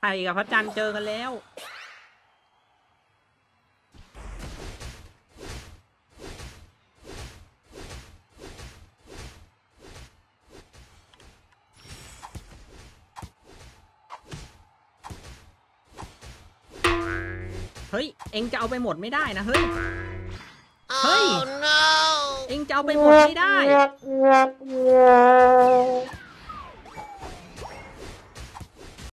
ไข่กับพระจันทร์เจอกันแล้ว เฮ้ย เอ็งจะเอาไปหมดไม่ได้นะ เฮ้ย เฮ้ย เอ็งจะเอาไปหมดไม่ได้